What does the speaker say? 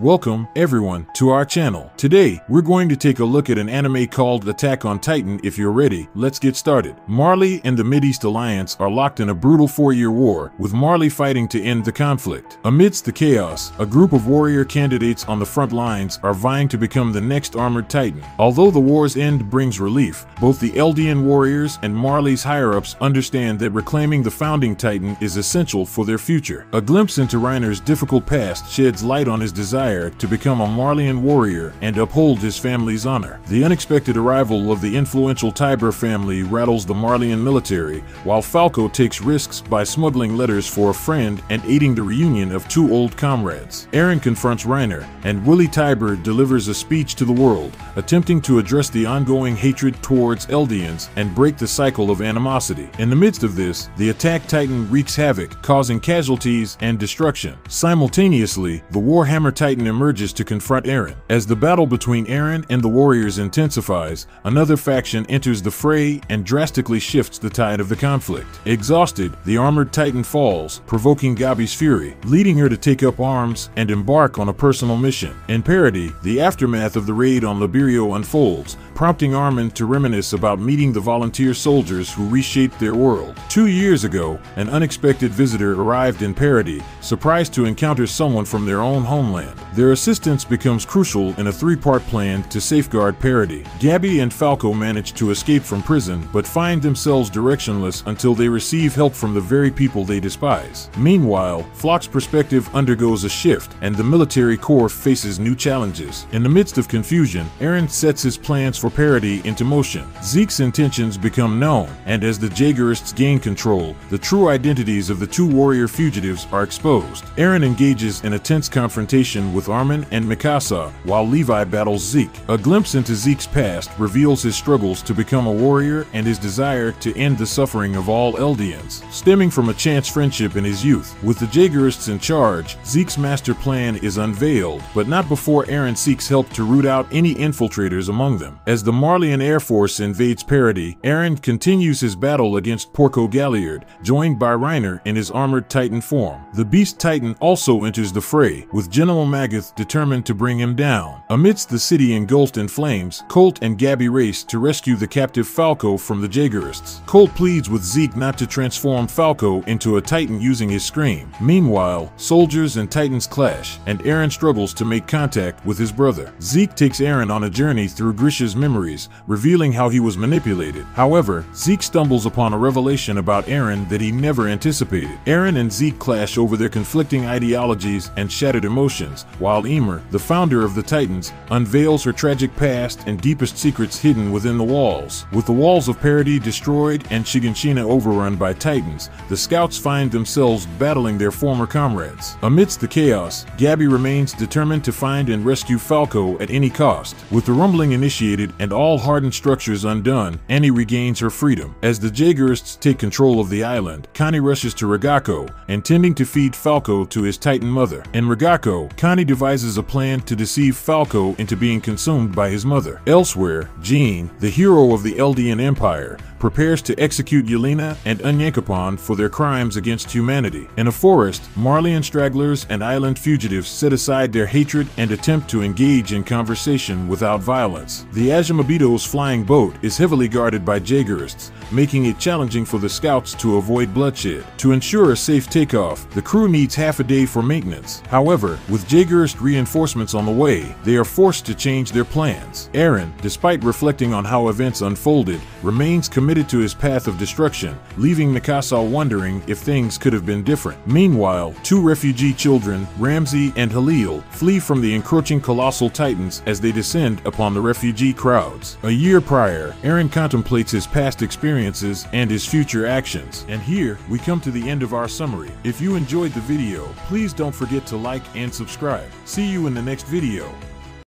Welcome, everyone, to our channel. Today, we're going to take a look at an anime called Attack on Titan. If you're ready, let's get started. Marley and the Mideast Alliance are locked in a brutal four-year war, with Marley fighting to end the conflict. Amidst the chaos, a group of warrior candidates on the front lines are vying to become the next armored Titan. Although the war's end brings relief, both the Eldian warriors and Marley's higher-ups understand that reclaiming the founding Titan is essential for their future. A glimpse into Reiner's difficult past sheds light on his desire to become a Marleyan warrior and uphold his family's honor. The unexpected arrival of the influential Tybur family rattles the Marleyan military, while Falco takes risks by smuggling letters for a friend and aiding the reunion of two old comrades. Eren confronts Reiner, and Willy Tybur delivers a speech to the world, attempting to address the ongoing hatred towards Eldians and break the cycle of animosity. In the midst of this, the attack titan wreaks havoc, causing casualties and destruction. Simultaneously, the Warhammer Titan Titan emerges to confront Eren. As the battle between Eren and the warriors intensifies, another faction enters the fray and drastically shifts the tide of the conflict. Exhausted, the armored Titan falls, provoking Gabi's fury, leading her to take up arms and embark on a personal mission. In Paradis, the aftermath of the raid on Liberio unfolds, prompting Armin to reminisce about meeting the volunteer soldiers who reshaped their world. Two years ago, an unexpected visitor arrived in Paradis, surprised to encounter someone from their own homeland. Their assistance becomes crucial in a three-part plan to safeguard Paradis. Gabi and Falco manage to escape from prison, but find themselves directionless until they receive help from the very people they despise. Meanwhile, Floch's perspective undergoes a shift, and the military corps faces new challenges. In the midst of confusion, Eren sets his plans for into motion. Zeke's intentions become known, and as the Jaegerists gain control, the true identities of the two warrior fugitives are exposed. Eren engages in a tense confrontation with Armin and Mikasa, while Levi battles Zeke. A glimpse into Zeke's past reveals his struggles to become a warrior and his desire to end the suffering of all Eldians, stemming from a chance friendship in his youth. With the Jaegerists in charge, Zeke's master plan is unveiled, but not before Eren seeks help to root out any infiltrators among them. As the Marleyan Air Force invades Paradis, Eren continues his battle against Porco Galliard, joined by Reiner in his armored Titan form. The Beast Titan also enters the fray, with General Magath determined to bring him down. Amidst the city engulfed in flames, Colt and Gabi race to rescue the captive Falco from the Jaegerists. Colt pleads with Zeke not to transform Falco into a Titan using his scream. Meanwhile, soldiers and Titans clash, and Eren struggles to make contact with his brother. Zeke takes Eren on a journey through Grisha's memories, revealing how he was manipulated. However, Zeke stumbles upon a revelation about Eren that he never anticipated. Eren and Zeke clash over their conflicting ideologies and shattered emotions, while Ymir, the founder of the Titans, unveils her tragic past and deepest secrets hidden within the walls. With the walls of Paradis destroyed and Shiganshina overrun by Titans, the scouts find themselves battling their former comrades. Amidst the chaos, Gabi remains determined to find and rescue Falco at any cost. With the rumbling initiated and all hardened structures undone, Annie regains her freedom. As the Jaegerists take control of the island, Connie rushes to Ragako, intending to feed Falco to his Titan mother. In Ragako, Connie devises a plan to deceive Falco into being consumed by his mother. Elsewhere, Jean, the hero of the Eldian Empire, prepares to execute Yelena and Onyankopon for their crimes against humanity. In a forest, Marleyan stragglers and island fugitives set aside their hatred and attempt to engage in conversation without violence. The Azumabito's flying boat is heavily guarded by Jaegerists, making it challenging for the scouts to avoid bloodshed. To ensure a safe takeoff, the crew needs half a day for maintenance. However, with Jaegerist reinforcements on the way, they are forced to change their plans. Eren, despite reflecting on how events unfolded, remains committed to his path of destruction, leaving Mikasa wondering if things could have been different. Meanwhile, two refugee children, Ramzi and Halil, flee from the encroaching colossal titans as they descend upon the refugee crowds. A year prior, Eren contemplates his past experiences and his future actions. And here, we come to the end of our summary. If you enjoyed the video, please don't forget to like and subscribe. See you in the next video.